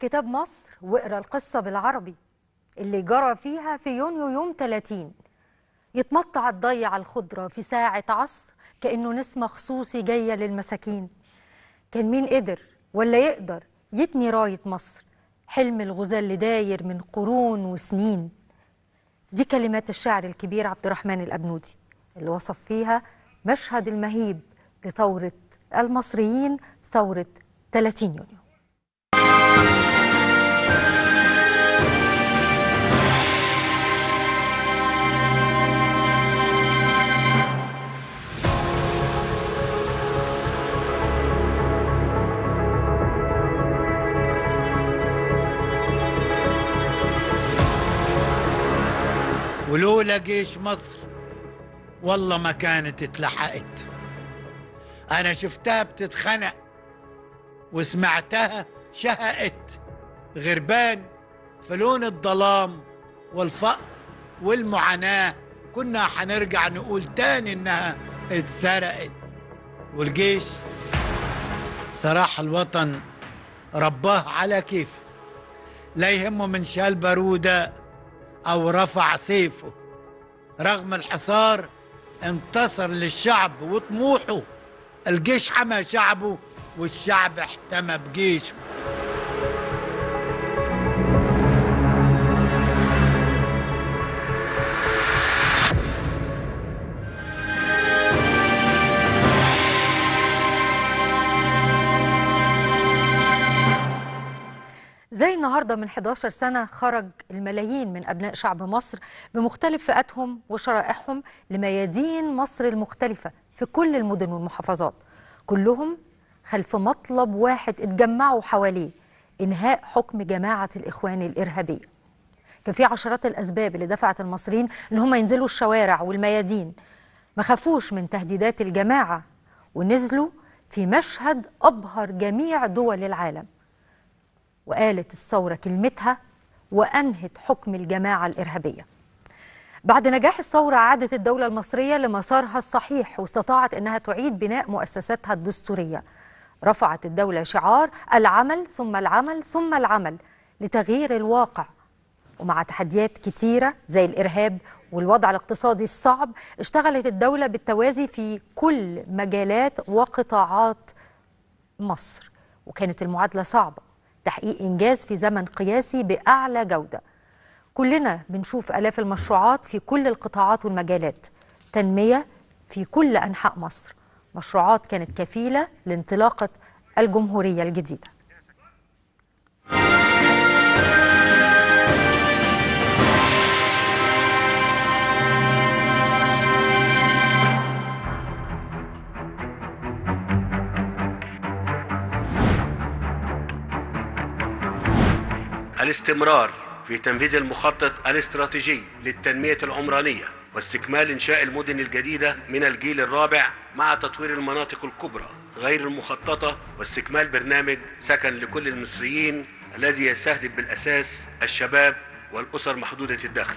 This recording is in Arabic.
كتاب مصر واقرأ القصة بالعربي اللي جرى فيها في يونيو يوم 30 يتمطع الضي الخضرة في ساعة عصر كأنه نسمة خصوصي جاية للمساكين. كان مين قدر ولا يقدر يتني راية مصر؟ حلم الغزاة اللي داير من قرون وسنين. دي كلمات الشاعر الكبير عبد الرحمن الأبنودي اللي وصف فيها مشهد المهيب لثورة المصريين ثورة 30 يونيو. ولولا جيش مصر والله ما كانت اتلحقت. أنا شفتها بتتخنق وسمعتها شهقت. غربان في لون الظلام والفقر والمعاناة كنا حنرجع نقول تاني إنها اتسرقت. والجيش صراحة الوطن رباه على كيف. لا يهمه من شال بارودة أو رفع سيفه. رغم الحصار انتصر للشعب وطموحه. الجيش حمى شعبه والشعب احتمى بجيشه. زي النهارده من 11 سنة خرج الملايين من أبناء شعب مصر بمختلف فئاتهم وشرائحهم لميادين مصر المختلفة في كل المدن والمحافظات. كلهم خلف مطلب واحد اتجمعوا حواليه إنهاء حكم جماعة الإخوان الإرهابية. كان في عشرات الأسباب اللي دفعت المصريين إن هم ينزلوا الشوارع والميادين. ما خافوش من تهديدات الجماعة ونزلوا في مشهد أبهر جميع دول العالم. وقالت الثورة كلمتها وأنهت حكم الجماعة الإرهابية. بعد نجاح الثورة عادت الدولة المصرية لمسارها الصحيح واستطاعت أنها تعيد بناء مؤسساتها الدستورية. رفعت الدولة شعار العمل ثم العمل ثم العمل لتغيير الواقع. ومع تحديات كتيرة زي الإرهاب والوضع الاقتصادي الصعب اشتغلت الدولة بالتوازي في كل مجالات وقطاعات مصر. وكانت المعادلة صعبة. تحقيق إنجاز في زمن قياسي بأعلى جودة. كلنا بنشوف آلاف المشروعات في كل القطاعات والمجالات. تنمية في كل أنحاء مصر. مشروعات كانت كفيلة لانطلاقة الجمهورية الجديدة. الاستمرار في تنفيذ المخطط الاستراتيجي للتنمية العمرانية واستكمال إنشاء المدن الجديدة من الجيل الرابع مع تطوير المناطق الكبرى غير المخططة واستكمال برنامج سكن لكل المصريين الذي يستهدف بالأساس الشباب والأسر محدودة الدخل.